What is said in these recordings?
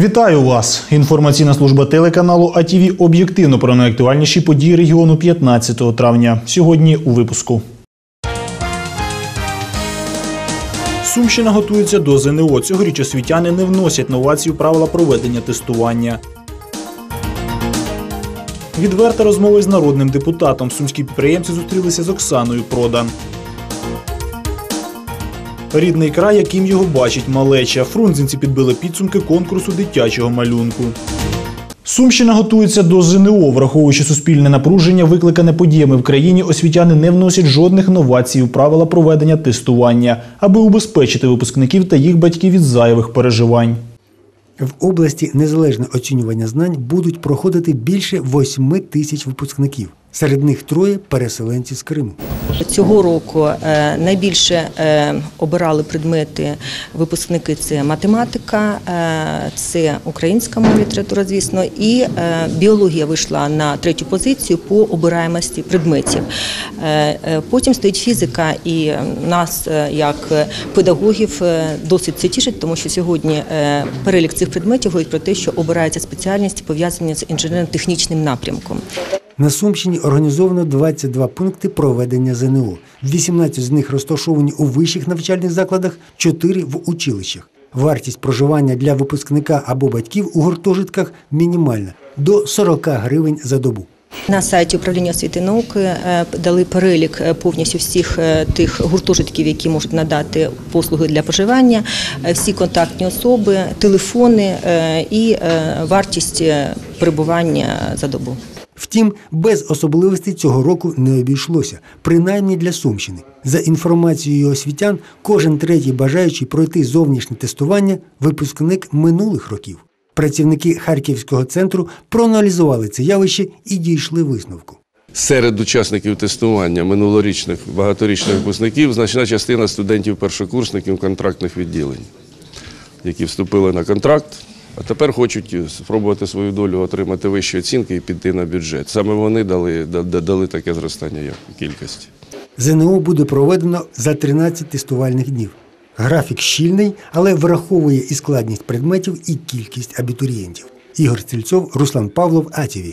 Вітаю вас! Інформаційна служба телеканалу АТВ об'єктивно про найактуальніші події регіону 15 травня. Сьогодні у випуску. Сумщина готується до ЗНО. Цьогоріч освітяни не вносять новації в правила проведення тестування. Відверта розмова з народним депутатом. Сумські підприємці зустрілися з Оксаною Продан. Рідний край, яким його бачить малеча. Фрунзенці підбили підсумки конкурсу дитячого малюнку. Сумщина готується до ЗНО, враховуючи суспільне напруження, викликане подіями в країні, освітяни не вносять жодних новацій у правила проведення тестування, аби убезпечити випускників та їх батьків від зайвих переживань. В області незалежне оцінювання знань будуть проходити більше 8 тисяч випускників. Серед них троє переселенці з Криму. Цього року е, найбільше е, обирали предмети випускники це математика, е, це українська мова література, звісно, і біологія вийшла на третю позицію по обираємості предметів. Потім стоїть фізика, і нас, як педагогів, досить це тішить, тому що сьогодні перелік цих предметів говорить про те, що обирається спеціальність пов'язані з інженерно-технічним напрямком. На Сумщині організовано 22 пункти проведення ЗНО. 18 з них розташовані у вищих навчальних закладах, 4 в училищах. Вартість проживання для випускника або батьків у гуртожитках мінімальна до 40 гривень за добу. На сайті управління освіти і науки е, дали перелік е, повністю всіх е, тих гуртожитків, які можуть надати послуги для проживання, всі контактні особи, телефони і вартість перебування за добу. Втім, без особливостей цього року не обійшлося, принаймні для Сумщини. За інформацією освітян, кожен третій бажаючий пройти зовнішнє тестування випускник минулих років. Працівники Харківського центру проаналізували це явище і дійшли висновку. Серед учасників тестування минулорічних багаторічних випускників значна частина студентів-першокурсників контрактних відділень, які вступили на контракт, а тепер хочуть спробувати свою долю отримати вищі оцінки і піти на бюджет. Саме вони дали, да- да- дали таке зростання кількості. ЗНО буде проведено за 13 тестувальних днів. Графік щільний, але враховує і складність предметів, і кількість абітурієнтів. Ігор Стрільцов, Руслан Павлов, АТВ.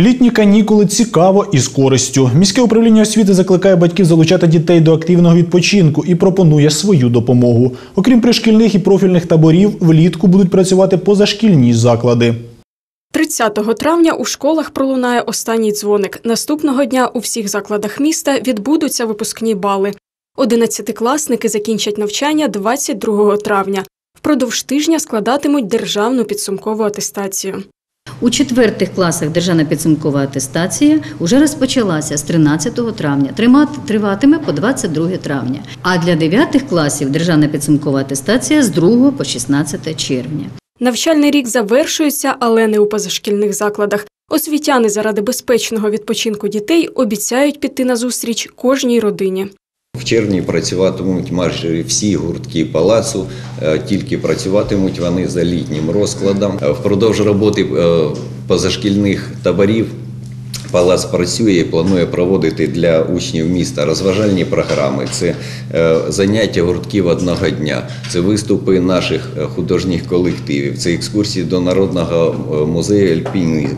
Літні канікули цікаво і з користю. Міське управління освіти закликає батьків залучати дітей до активного відпочинку і пропонує свою допомогу. Окрім пришкільних і профільних таборів, влітку будуть працювати позашкільні заклади. 30 травня у школах пролунає останній дзвоник. Наступного дня у всіх закладах міста відбудуться випускні бали. Одинадцятикласники закінчать навчання 22 травня. Впродовж тижня складатимуть державну підсумкову атестацію. У четвертих класах державна підсумкова атестація вже розпочалася з 13 травня, триватиме по 22 травня. А для дев'ятих класів державна підсумкова атестація з 2 по 16 червня. Навчальний рік завершується, але не у позашкільних закладах. Освітяни заради безпечного відпочинку дітей обіцяють піти на зустріч кожній родині. В червні працюватимуть майже всі гуртки палацу, е, тільки працюватимуть вони за літнім розкладом. Е, Впродовж роботи е, позашкільних таборів палац працює і планує проводити для учнів міста розважальні програми. Це заняття гуртків одного дня, це виступи наших художніх колективів, це екскурсії до народного музею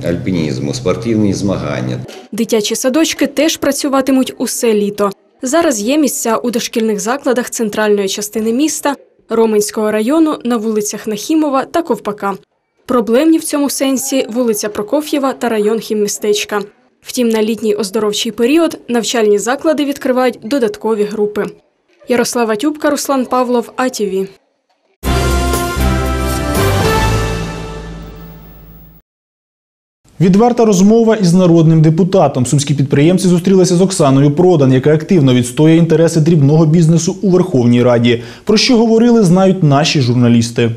альпінізму, спортивні змагання. Дитячі садочки теж працюватимуть усе літо. Зараз є місця у дошкільних закладах центральної частини міста, Роменського району на вулицях Нахімова та Ковпака. Проблемні в цьому сенсі вулиця Прокоф'єва та район хіммістечка. Втім, на літній оздоровчий період навчальні заклади відкривають додаткові групи. Ярослава Тюбка, Руслан Павлов, АТВ. Відверта розмова із народним депутатом. Сумські підприємці зустрілися з Оксаною Продан, яка активно відстоює інтереси дрібного бізнесу у Верховній Раді. Про що говорили, знають наші журналісти.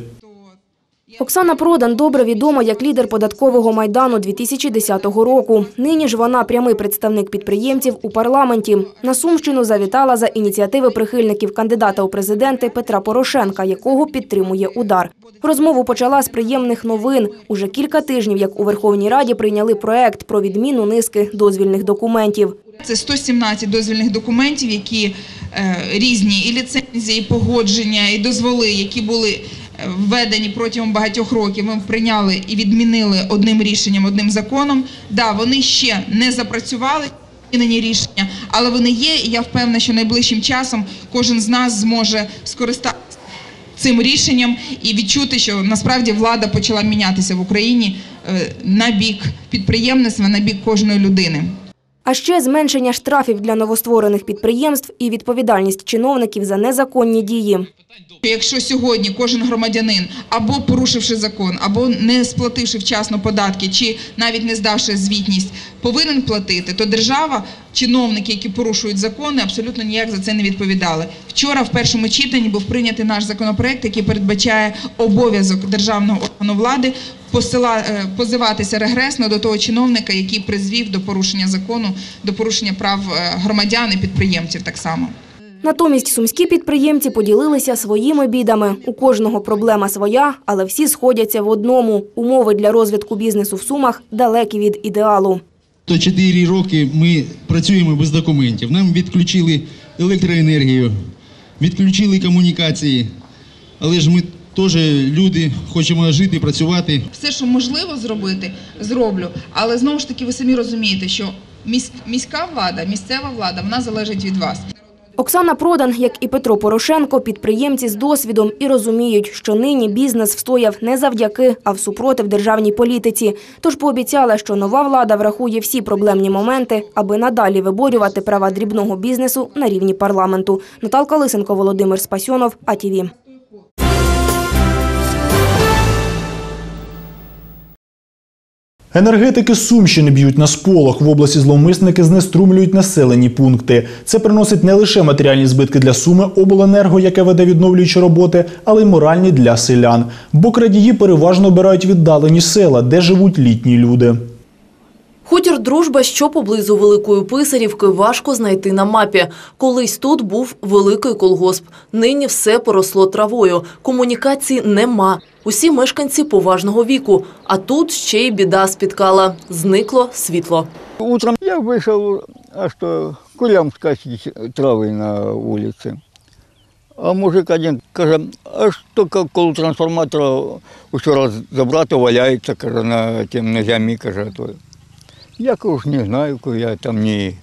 Оксана Продан добре відома як лідер податкового майдану 2010 року. Нині ж вона прямий представник підприємців у парламенті. На Сумщину завітала за ініціативи прихильників кандидата у президенти Петра Порошенка, якого підтримує удар. Розмову почала з приємних новин. Уже кілька тижнів, як у Верховній Раді прийняли проект про відміну низки дозвільних документів. Це 117 дозвільних документів, які е, різні і ліцензії, і погодження, і дозволи, які були введені протягом багатьох років. Ми прийняли і відмінили одним рішенням, одним законом. Да, вони ще не запрацювали. Змінені рішення, але вони є, і я впевнена, що найближчим часом кожен з нас зможе скористатися цим рішенням і відчути, що насправді влада почала мінятися в Україні е, на бік підприємництва, на бік кожної людини. А ще зменшення штрафів для новостворених підприємств і відповідальність чиновників за незаконні дії. Якщо сьогодні кожен громадянин або порушивши закон, або не сплативши вчасно податки, чи навіть не здавши звітність, повинен платити, то держава, чиновники, які порушують закони, абсолютно ніяк за це не відповідали. Вчора в першому читанні був прийнятий наш законопроект, який передбачає обов'язок державного органу влади е, позиватися регресно до того чиновника, який призвів до порушення закону, до порушення прав е, громадян і підприємців так само. Натомість сумські підприємці поділилися своїми бідами. У кожного проблема своя, але всі сходяться в одному. Умови для розвитку бізнесу в Сумах далекі від ідеалу. То 4 роки ми працюємо без документів. Нам відключили електроенергію, відключили комунікації. Але ж ми теж люди, хочемо жити, працювати. все, що можливо зробити, зроблю. Але знову ж таки, ви самі розумієте, що місь- міська влада, місцева влада, вона залежить від вас. Оксана Продан, як і Петро Порошенко, підприємці з досвідом і розуміють, що нині бізнес встояв не завдяки, а всупротив державній політиці. Тож пообіцяла, що нова влада врахує всі проблемні моменти, аби надалі виборювати права дрібного бізнесу на рівні парламенту. Наталка Лисенко, Володимир Спасьонов, АТВ. Енергетики Сумщини б'ють на сполох. В області зловмисники знеструмлюють населені пункти. Це приносить не лише матеріальні збитки для Суми обленерго, яке веде відновлюючі роботи, але й моральні для селян. Бо крадії переважно обирають віддалені села, де живуть літні люди. Хутір Дружба, що поблизу Великої Писарівки, важко знайти на мапі. Колись тут був великий колгосп. Нині все поросло травою. Комунікацій нема. Усі мешканці поважного віку. А тут ще й біда спіткала. Зникло світло. Утром я вышел, а что, курям скосить травы на улице. А мужик один каже, а что коло трансформатора все раз забрато валяется, каже, на тем на землі, каже, то. Я кажу, не знаю, я там не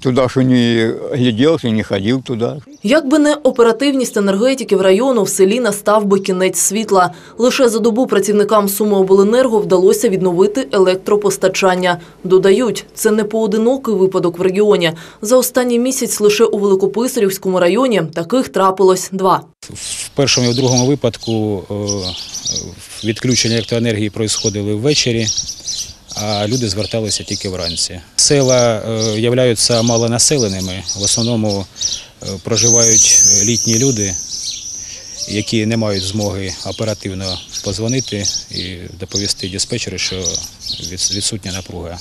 туда, що не гляделся, не ходил туда. Якби не оперативність енергетиків району, в селі настав би кінець світла. Лише за добу працівникам Сумиобленерго вдалося відновити електропостачання. Додають, це не поодинокий випадок в регіоні. За останній місяць лише у Великописарівському районі таких трапилось два. В першому і в другому випадку е, відключення електроенергії проїсходили ввечері, а люди зверталися тільки вранці. Села е, являються малонаселеними. В основному е, проживають літні люди, які не мають змоги оперативно позвонити і доповісти диспетчеру, що відсутня напруга.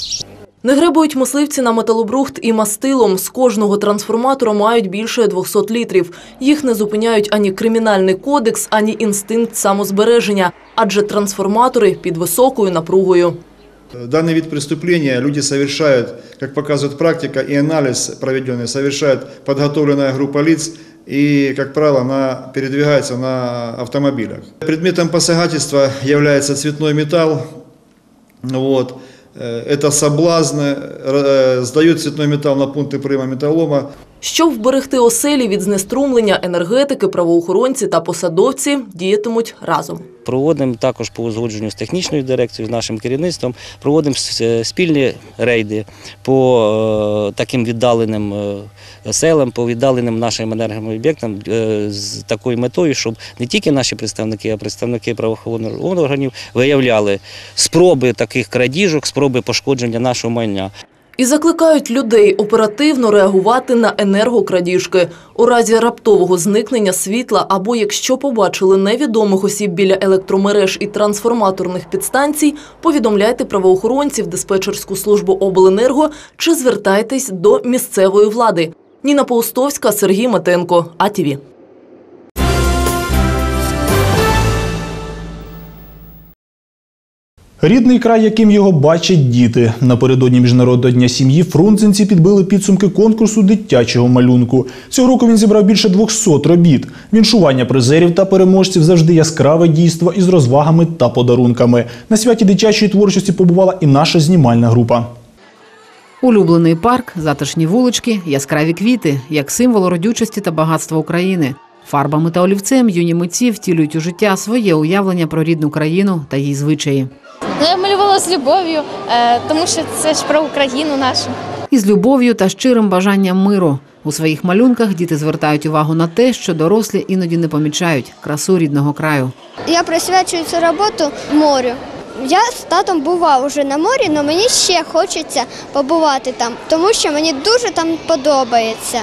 Не гребують мисливці на металобрухт і мастилом. З кожного трансформатора мають більше 200 літрів. Їх не зупиняють ані кримінальний кодекс, ані інстинкт самозбереження, адже трансформатори під високою напругою. Данный вид преступления люди совершают, как показывает практика и анализ проведенный, совершает подготовленная группа лиц и, как правило, она передвигается на автомобилях. Предметом посягательства является цветной металл. Вот. Э, Это соблазн, э, сдают цветной металл на пункты приема металлома. Щоб вберегти оселі від знеструмлення, енергетики, правоохоронці та посадовці діятимуть разом. Проводимо також по узгодженню з технічною дирекцією, з нашим керівництвом, проводимо спільні рейди по е, таким віддаленим е, селам, по віддаленим нашим енергооб'єктам е, з такою метою, щоб не тільки наші представники, а представники правоохоронних органів виявляли спроби таких крадіжок, спроби пошкодження нашого майна. І закликають людей оперативно реагувати на енергокрадіжки. У разі раптового зникнення світла або якщо побачили невідомих осіб біля електромереж і трансформаторних підстанцій, повідомляйте правоохоронців, диспетчерську службу обленерго чи звертайтесь до місцевої влади. Ніна Паустовська, Сергій Матенко, АТВ. Рідний край, яким його бачать діти. Напередодні Міжнародного дня сім'ї фрунзенці підбили підсумки конкурсу дитячого малюнку. Цього року він зібрав більше 200 робіт. Віншування призерів та переможців завжди яскраве дійство із розвагами та подарунками. На святі дитячої творчості побувала і наша знімальна група. Улюблений парк, затишні вулички, яскраві квіти, як символ родючості та багатства України. Фарбами та олівцем юні митці втілюють у життя своє уявлення про рідну країну та її звичаї. Ну, я малювала з любов'ю, е, тому що це ж про Україну нашу. Із любов'ю та щирим бажанням миру. У своїх малюнках діти звертають увагу на те, що дорослі іноді не помічають красу рідного краю. Я присвячую цю роботу морю. Я з татом бував уже на морі, але мені ще хочеться побувати там, тому що мені дуже там подобається.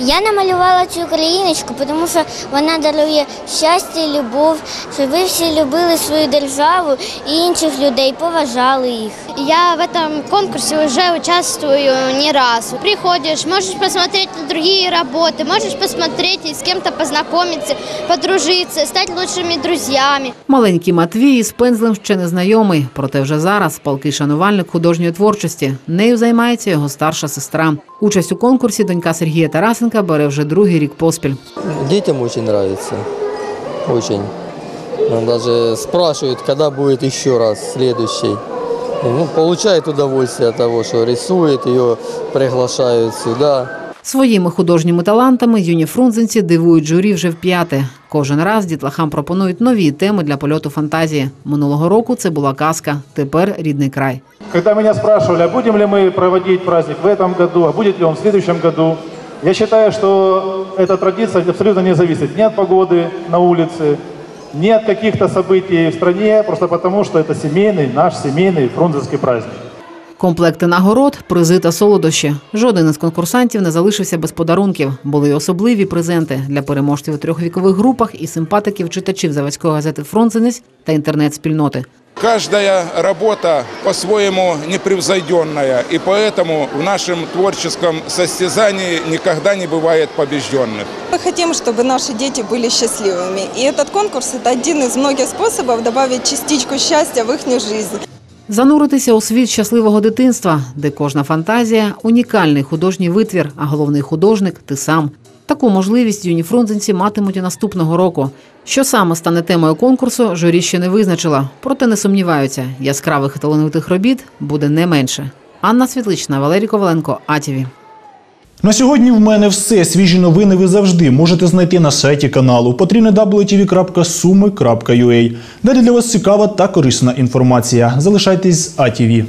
Я намалювала цю україночку, тому що вона дарує щастя і любов, щоб ви всі любили свою державу і інших людей, поважали їх. Я в этом конкурсе уже участвую не раз. Приходишь, можешь посмотреть на другие работы, можешь посмотреть и с кем-то познакомиться, подружиться, стать лучшими друзьями. Маленький Матвій із пензлем ще не знайомий, проте вже зараз палкий шанувальник художньої творчості. Нею займається його старша сестра. Участь у конкурсі донька Сергія Тарасенка бере вже другий рік поспіль. Детям очень нравится. Очень. Даже спрашивают, когда будет еще раз следующий. Ну, получает удовольствие от того, что рисует, ее приглашают сюда. Своїми художніми талантами юні фрунзенці дивують журі вже вп'яте. Кожен раз дітлахам пропонують нові теми для польоту фантазії. Минулого року це була казка, тепер рідний край. Когда меня спрашивали, а будем ли мы проводить праздник в этом году, а будет ли он в следующем году, я считаю, что эта традиция абсолютно не зависит ни от погоды на улице, ни от каких-то событий в стране, просто потому, что это семейный, наш семейный фрунзенский праздник. Комплекти нагород, призи та солодощі. Жоден із конкурсантів не залишився без подарунків. Були й особливі презенти для переможців у трьох вікових групах і симпатиків читачів заводської газети Фронтзенець та інтернет-спільноти. Каждая работа по-своему непревзойденная, и поэтому в нашем творческом состязании никогда не бывает побежденных. Мы хотим, чтобы наши дети были счастливыми. И этот конкурс – это один из многих способов добавить частичку счастья в их жизнь. Зануритися у світ щасливого дитинства, де кожна фантазія унікальний художній витвір, а головний художник ти сам. Таку можливість юні фрунзенці матимуть і наступного року. Що саме стане темою конкурсу, журі ще не визначила. Проте не сумніваються, яскравих і талановитих робіт буде не менше. Анна Світлична, Валерій Коваленко, АТВ. На сьогодні в мене все. Свіжі новини ви завжди можете знайти на сайті каналу www.sumi.ua. Далі для вас цікава та корисна інформація. Залишайтесь з АТВ.